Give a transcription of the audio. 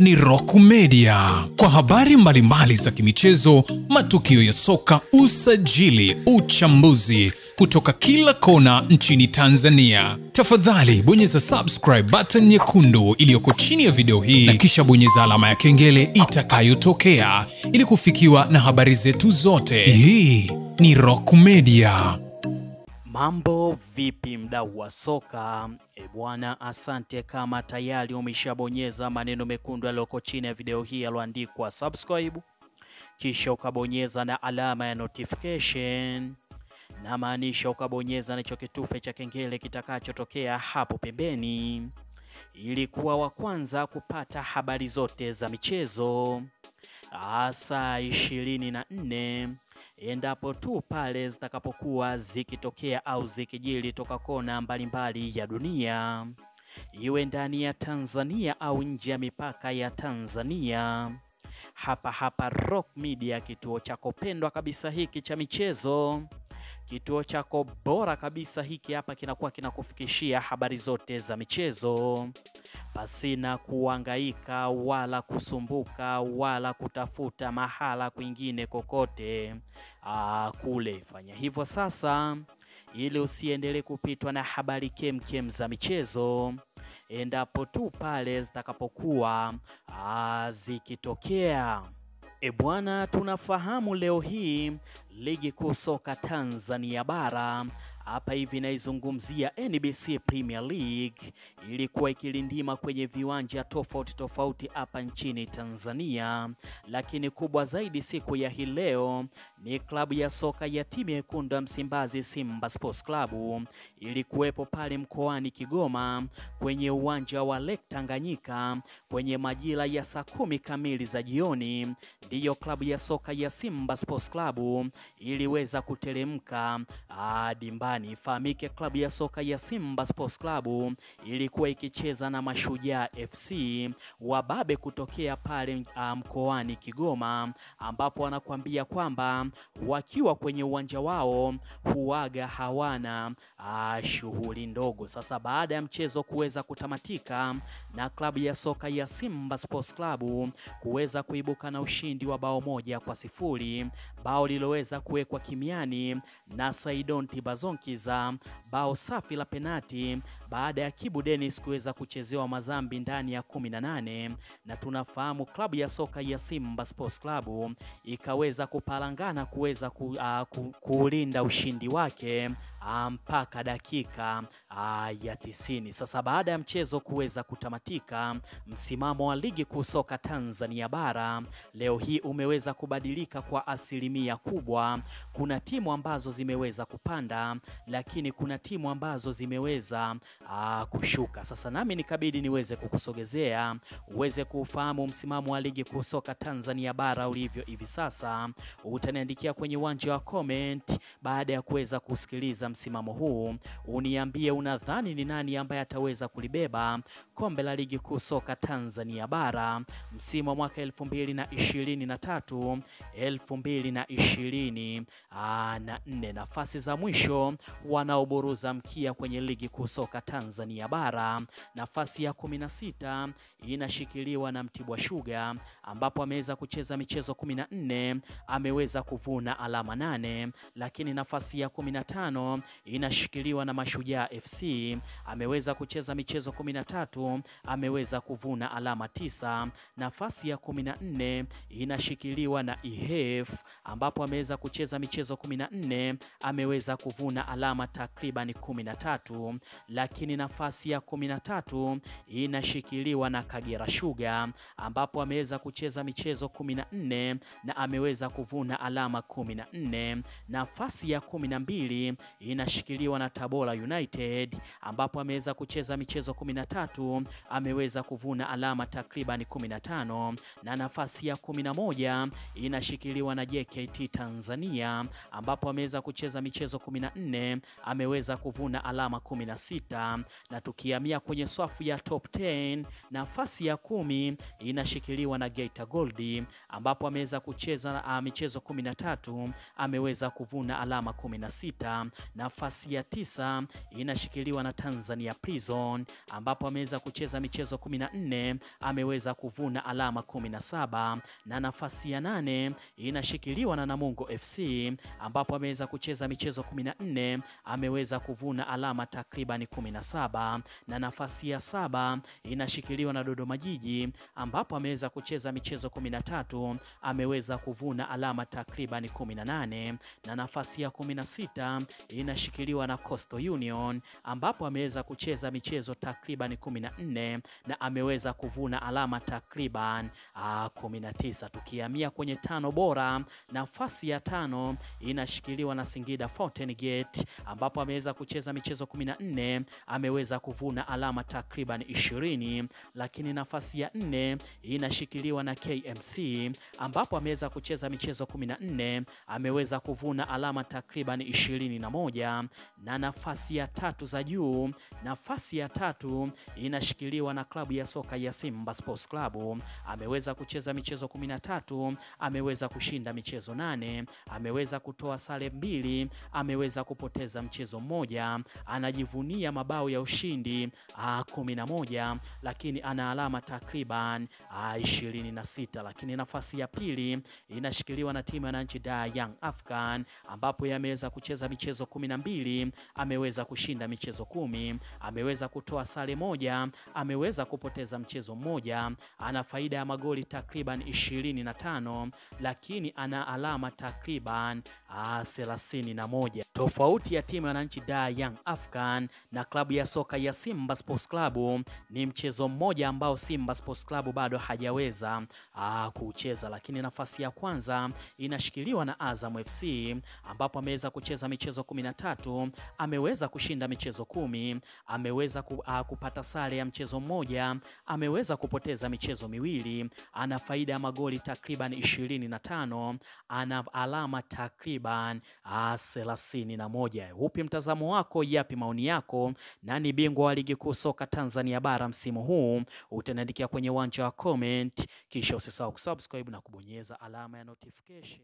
ni Rock Media kwa habari mbalimbali za kimichezo, matukio ya soka, usajili, uchambuzi kutoka kila kona nchini Tanzania. Tafadhali bonyeza subscribe button nyekundu iliyoko chini ya video hii na kisha bonyeza alama ya kengele itakayotokea ili kufikiwa na habari zetu zote. Hii ni Rock Media. Mambo vipi, mdau wa soka? E bwana, asante kama tayari umeshabonyeza maneno mekundu yaliyoko chini ya video hii yaliyoandikwa subscribe, kisha ukabonyeza na alama ya notification, na maanisha ukabonyeza na hicho kitufe cha kengele kitakachotokea hapo pembeni, ili kuwa wa kwanza kupata habari zote za michezo saa ishirini na nne endapo tu pale zitakapokuwa zikitokea au zikijiri toka kona mbalimbali ya dunia, iwe ndani ya Tanzania au nje ya mipaka ya Tanzania. Hapa hapa Rock Media, kituo chako pendwa kabisa hiki cha michezo, kituo chako bora kabisa hiki hapa, kinakuwa kinakufikishia habari zote za michezo. Pasina kuangaika wala kusumbuka wala kutafuta mahala kwingine kokote. Aa, kule. Fanya hivyo sasa, ili usiendelee kupitwa na habari kemkem za michezo endapo tu pale zitakapokuwa zikitokea. E bwana, tunafahamu leo hii ligi kuu soka Tanzania bara hapa hivi naizungumzia NBC Premier League. Ilikuwa ikilindima kwenye viwanja tofauti tofauti hapa nchini Tanzania, lakini kubwa zaidi siku ya hii leo ni klabu ya soka ya timu yekundu ya Msimbazi Simba Sports Club. Ilikuwepo pale mkoani Kigoma kwenye uwanja wa Lake Tanganyika kwenye majira ya saa kumi kamili za jioni, ndiyo klabu ya soka ya Simba Sports Club iliweza kuteremka dimbani. Ifahamike klabu ya soka ya Simba Sports Club ilikuwa ikicheza na Mashujaa FC wababe kutokea pale mkoani Kigoma, ambapo wanakuambia kwamba wakiwa kwenye uwanja wao huaga hawana uh, shughuli ndogo. Sasa baada ya mchezo kuweza kutamatika na klabu ya soka ya Simba Sports Club kuweza kuibuka na ushindi wa bao moja kwa sifuri, bao liloweza kuwekwa kimiani na Saidon Tibazonkiza, bao safi la penati baada ya Kibu Dennis kuweza kuchezewa mazambi ndani ya 18 na tunafahamu klabu ya soka ya Simba Sports Club ikaweza kupalangana kuweza ku, uh, ku, kuulinda ushindi wake mpaka dakika uh, ya tisini. Sasa baada ya mchezo kuweza kutamatika, msimamo wa ligi kuu soka Tanzania bara leo hii umeweza kubadilika kwa asilimia kubwa. Kuna timu ambazo zimeweza kupanda, lakini kuna timu ambazo zimeweza uh, kushuka. Sasa nami nikabidi niweze kukusogezea uweze kufahamu msimamo wa ligi kuu soka Tanzania bara ulivyo hivi sasa. Utaniandikia kwenye uwanja wa comment baada ya kuweza kusikiliza msimamo huu, uniambie unadhani ni nani ambaye ataweza kulibeba kombe la ligi kuu soka Tanzania bara msimu wa mwaka 2023 2024. Na nafasi za mwisho wanaoburuza mkia kwenye ligi kuu soka Tanzania bara, nafasi ya 16 inashikiliwa na Mtibwa Sugar ambapo ameweza kucheza michezo 14 ameweza kuvuna alama nane, lakini nafasi ya 15 inashikiliwa na Mashujaa FC ameweza kucheza michezo 13 ameweza kuvuna alama tisa. Nafasi ya 14 inashikiliwa na IHF ambapo ameweza kucheza michezo 14 ameweza kuvuna alama takriban 13, lakini nafasi ya 13 inashikiliwa na Kagera Sugar ambapo ameweza kucheza michezo 14 na ameweza kuvuna alama 14. Nafasi ya 12 inashikiliwa na Tabora United ambapo ameweza kucheza michezo 13 ameweza kuvuna alama takriban 15, na nafasi ya 11 inashikiliwa na JKT Tanzania ambapo ameweza kucheza michezo 14 ameweza kuvuna alama 16, na tukihamia kwenye swafu ya top 10 nafasi ya kumi inashikiliwa na Geita Gold ambapo ameweza kucheza uh, michezo 13 ameweza kuvuna alama 16. Nafasi ya tisa inashikiliwa na Tanzania Prison ambapo ameweza kucheza michezo 14 ameweza kuvuna alama 17, na nafasi ya nane inashikiliwa na Namungo FC ambapo ameweza kucheza michezo 14 ameweza kuvuna alama takriban 17, na nafasi ya saba inashikiliwa na Dodoma Jiji ambapo ameweza kucheza michezo 13 ameweza kuvuna alama takriban 18, na nafasi ya 16 inashikiliwa na Coastal Union ambapo ameweza kucheza michezo takriban 14 na ameweza kuvuna alama takriban ah, 19. Tukihamia kwenye tano bora, nafasi ya tano inashikiliwa na Singida Fountain Gate ambapo ameweza kucheza michezo 14 ameweza kuvuna alama takriban 20, lakini nafasi ya nne inashikiliwa na KMC ambapo ameweza kucheza michezo 14 ameweza kuvuna alama takriban 21, na nafasi ya tatu za juu, nafasi ya tatu inashikiliwa na klabu ya soka ya Simba Sports Club. Ameweza kucheza michezo 13 ameweza kushinda michezo nane ameweza kutoa sare mbili ameweza kupoteza mchezo mmoja anajivunia mabao ya ushindi kumi na moja lakini ana alama takriban ishirini na sita. Lakini nafasi ya pili inashikiliwa na timu ya wananchi da Young Afghan ambapo yameweza kucheza michezo 12 ameweza kushinda michezo kumi ameweza kutoa sare moja ameweza kupoteza mchezo mmoja ana faida ya magoli takriban 25 lakini ana alama takriban ah, 31. Tofauti ya timu ya wananchi da Young Afghan na klabu ya soka ya Simba Sports Club ni mchezo mmoja ambao Simba Sports Club bado hajaweza kucheza, lakini nafasi ya kwanza inashikiliwa na Azam FC ambapo ameweza kucheza michezo 13 ameweza kushinda michezo kumi ameweza ku, a, kupata sare ya mchezo mmoja ameweza kupoteza michezo miwili ana faida ya magoli takriban 25 ana alama takriban ah, 31. Upi mtazamo wako? Yapi maoni yako? Nani bingwa wa ligi kuu soka Tanzania bara msimu huu? Utaniandikia kwenye uwanja wa comment, kisha usisahau kusubscribe na kubonyeza alama ya notification.